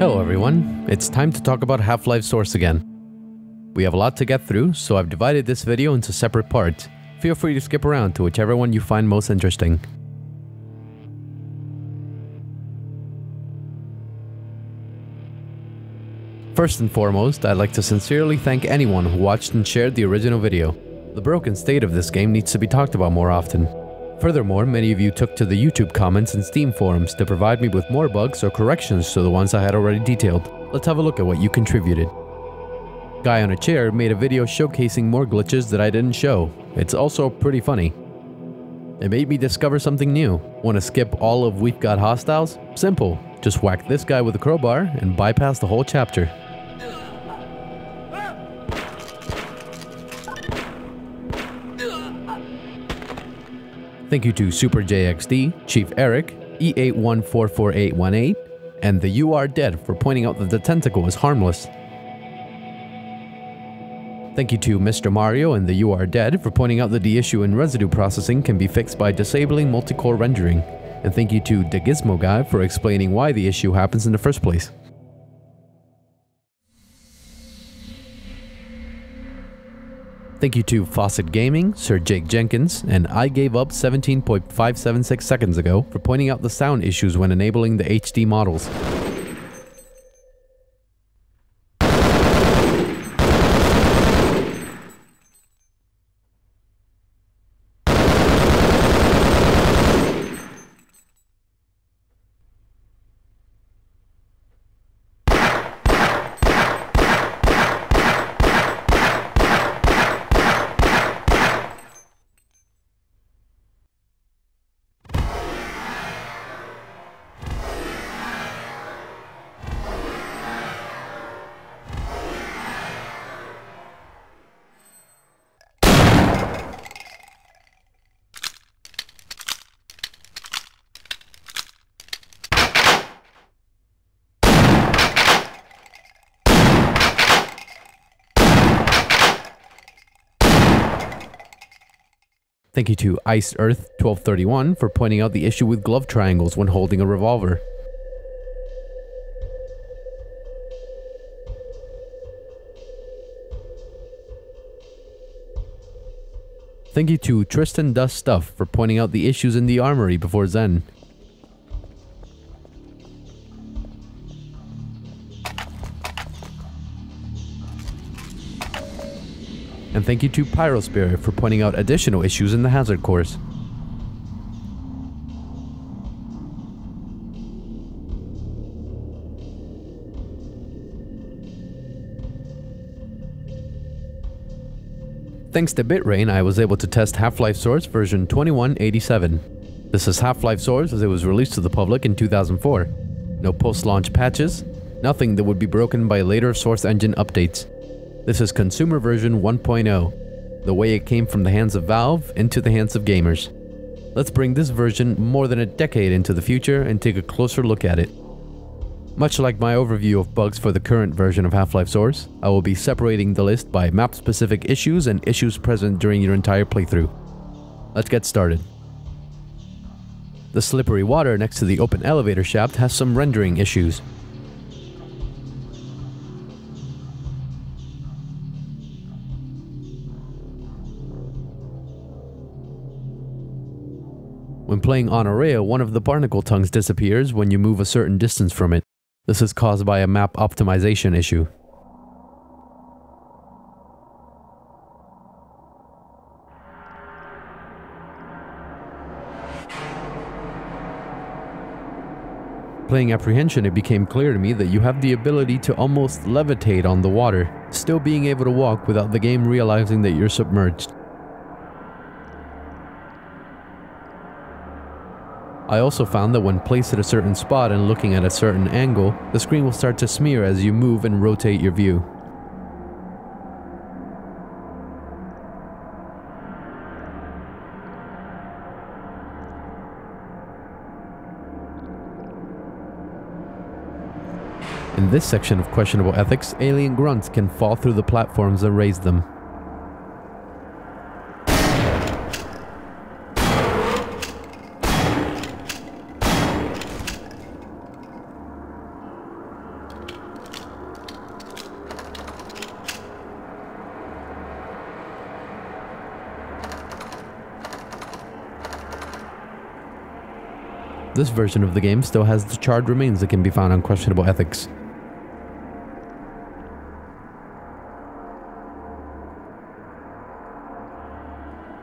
Hello everyone, it's time to talk about Half-Life Source again. We have a lot to get through, so I've divided this video into separate parts. Feel free to skip around to whichever one you find most interesting. First and foremost, I'd like to sincerely thank anyone who watched and shared the original video. The broken state of this game needs to be talked about more often. Furthermore, many of you took to the YouTube comments and Steam forums to provide me with more bugs or corrections to the ones I had already detailed. Let's have a look at what you contributed. Guy on a chair made a video showcasing more glitches that I didn't show. It's also pretty funny. It made me discover something new. Want to skip all of We've Got Hostiles? Simple. Just whack this guy with a crowbar and bypass the whole chapter. Thank you to Super JXD, Chief Eric, E81448818, and the You Are Dead for pointing out that the tentacle is harmless. Thank you to Mr. Mario and the You Are Dead for pointing out that the issue in residue processing can be fixed by disabling multi-core rendering. And thank you to Gizmo Guy for explaining why the issue happens in the first place. Thank you to Fawcett Gaming, Sir Jake Jenkins, and I gave up 17.576 seconds ago for pointing out the sound issues when enabling the HD models. Thank you to Ice Earth 1231 for pointing out the issue with glove triangles when holding a revolver. Thank you to Tristan Does Stuff for pointing out the issues in the armory before Xen. Thank you to Pyrospirit for pointing out additional issues in the hazard course. Thanks to BitRain, I was able to test Half-Life Source version 2187. This is Half-Life Source as it was released to the public in 2004. No post-launch patches, nothing that would be broken by later Source Engine updates. This is consumer version 1.0, the way it came from the hands of Valve into the hands of gamers. Let's bring this version more than a decade into the future and take a closer look at it. Much like my overview of bugs for the current version of Half-Life Source, I will be separating the list by map-specific issues and issues present during your entire playthrough. Let's get started. The slippery water next to the open elevator shaft has some rendering issues. When playing on A Rail, one of the barnacle tongues disappears when you move a certain distance from it. This is caused by a map optimization issue. Playing Apprehension, it became clear to me that you have the ability to almost levitate on the water, still being able to walk without the game realizing that you're submerged. I also found that when placed at a certain spot and looking at a certain angle, the screen will start to smear as you move and rotate your view. In this section of questionable ethics, alien grunts can fall through the platforms and raise them. This version of the game still has the charred remains that can be found on questionable ethics.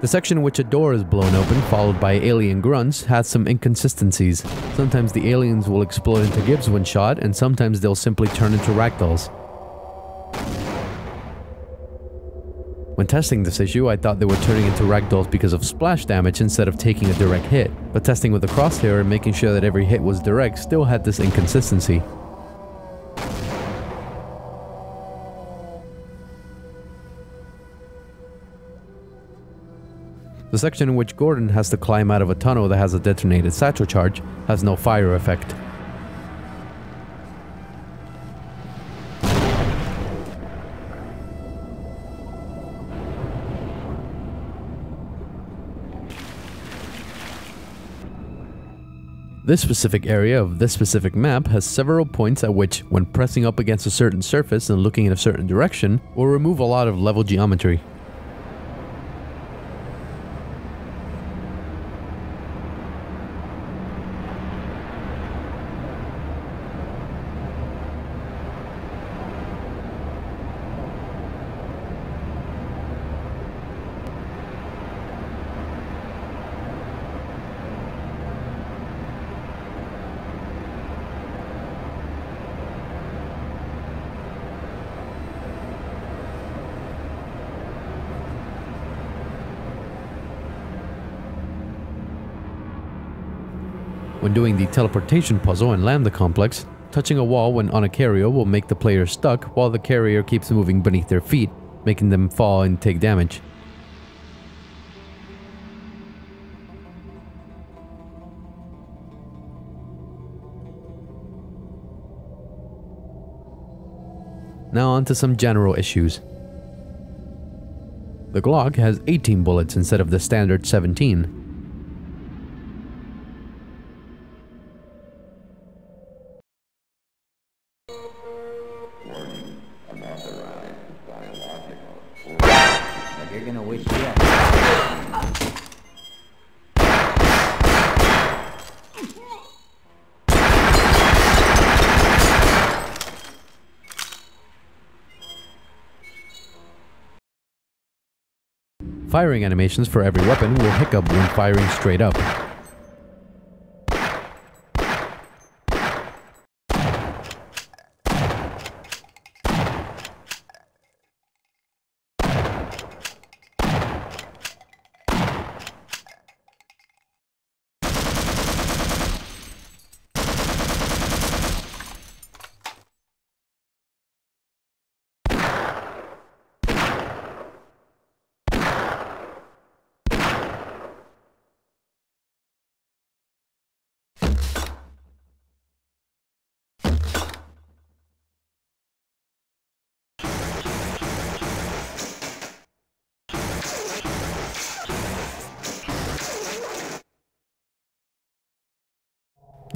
The section in which a door is blown open, followed by alien grunts, has some inconsistencies. Sometimes the aliens will explode into gibs when shot, and sometimes they'll simply turn into ragdolls. When testing this issue, I thought they were turning into ragdolls because of splash damage instead of taking a direct hit, but testing with the crosshair and making sure that every hit was direct still had this inconsistency. The section in which Gordon has to climb out of a tunnel that has a detonated satchel charge has no fire effect. This specific area of this specific map has several points at which, when pressing up against a certain surface and looking in a certain direction, will remove a lot of level geometry. When doing the teleportation puzzle in Lambda Complex, touching a wall when on a carrier will make the player stuck while the carrier keeps moving beneath their feet, making them fall and take damage. Now on to some general issues. The Glock has 18 bullets instead of the standard 17, Firing animations for every weapon will hiccup when firing straight up.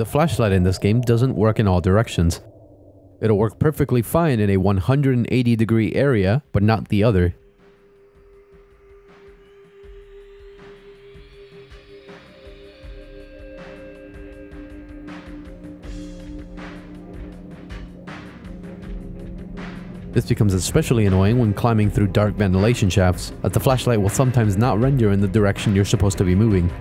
The flashlight in this game doesn't work in all directions. It'll work perfectly fine in a 180 degree area, but not the other. This becomes especially annoying when climbing through dark ventilation shafts, as the flashlight will sometimes not render in the direction you're supposed to be moving.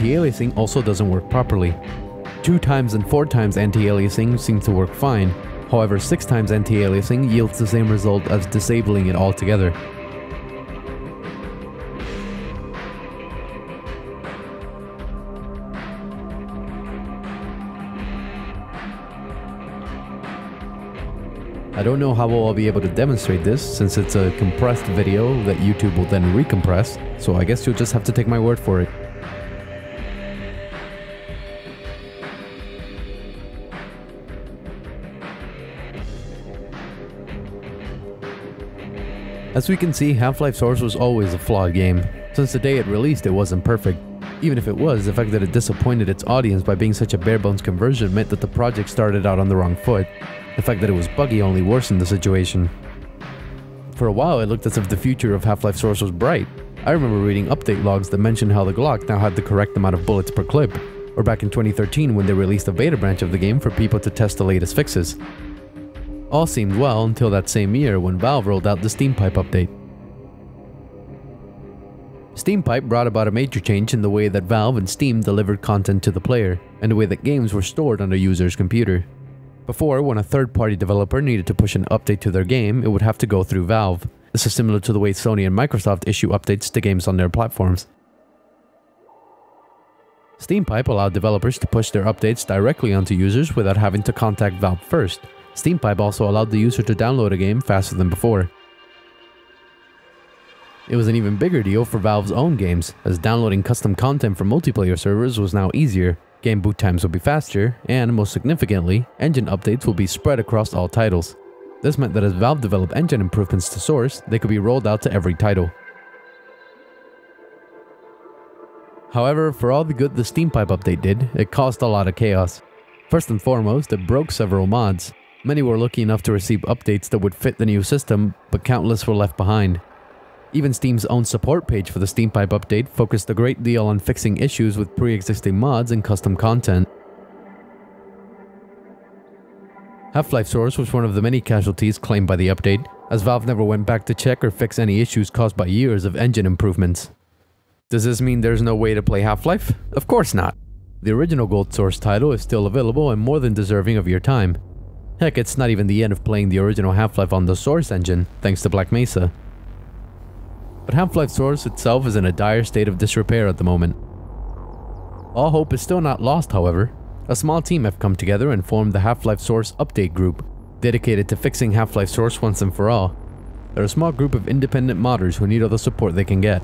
Anti-aliasing also doesn't work properly. Two times and four times anti-aliasing seem to work fine, however six times anti-aliasing yields the same result as disabling it altogether. I don't know how I'll be able to demonstrate this since it's a compressed video that YouTube will then recompress, so I guess you'll just have to take my word for it. As we can see, Half-Life Source was always a flawed game. Since the day it released, it wasn't perfect. Even if it was, the fact that it disappointed its audience by being such a bare bones conversion meant that the project started out on the wrong foot. The fact that it was buggy only worsened the situation. For a while, it looked as if the future of Half-Life Source was bright. I remember reading update logs that mentioned how the Glock now had the correct amount of bullets per clip, or back in 2013 when they released a beta branch of the game for people to test the latest fixes. All seemed well until that same year when Valve rolled out the SteamPipe update. SteamPipe brought about a major change in the way that Valve and Steam delivered content to the player, and the way that games were stored on a user's computer. Before, when a third-party developer needed to push an update to their game, it would have to go through Valve. This is similar to the way Sony and Microsoft issue updates to games on their platforms. SteamPipe allowed developers to push their updates directly onto users without having to contact Valve first. SteamPipe also allowed the user to download a game faster than before. It was an even bigger deal for Valve's own games, as downloading custom content from multiplayer servers was now easier, game boot times would be faster, and most significantly, engine updates will be spread across all titles. This meant that as Valve developed engine improvements to Source, they could be rolled out to every title. However, for all the good the SteamPipe update did, it caused a lot of chaos. First and foremost, it broke several mods. Many were lucky enough to receive updates that would fit the new system, but countless were left behind. Even Steam's own support page for the SteamPipe update focused a great deal on fixing issues with pre-existing mods and custom content. Half-Life Source was one of the many casualties claimed by the update, as Valve never went back to check or fix any issues caused by years of engine improvements. Does this mean there's no way to play Half-Life? Of course not. The original Gold Source title is still available and more than deserving of your time. Heck, it's not even the end of playing the original Half-Life on the Source engine, thanks to Black Mesa but Half-Life Source itself is in a dire state of disrepair at the moment. All hope is still not lost, however. A small team have come together and formed the Half-Life Source Update Group, dedicated to fixing Half-Life Source once and for all. They're a small group of independent modders who need all the support they can get.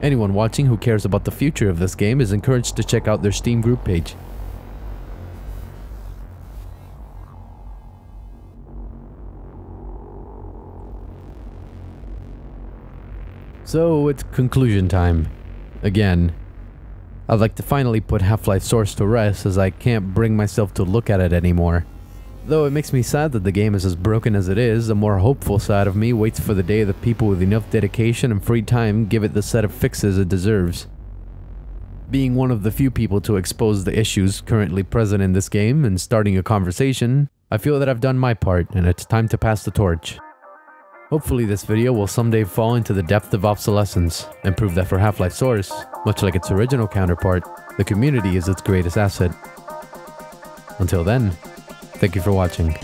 Anyone watching who cares about the future of this game is encouraged to check out their Steam group page. So it's conclusion time. Again. I'd like to finally put Half-Life Source to rest as I can't bring myself to look at it anymore. Though it makes me sad that the game is as broken as it is, the more hopeful side of me waits for the day that people with enough dedication and free time give it the set of fixes it deserves. Being one of the few people to expose the issues currently present in this game and starting a conversation, I feel that I've done my part and it's time to pass the torch. Hopefully this video will someday fall into the depth of obsolescence and prove that for Half-Life Source, much like its original counterpart, the community is its greatest asset. Until then, thank you for watching.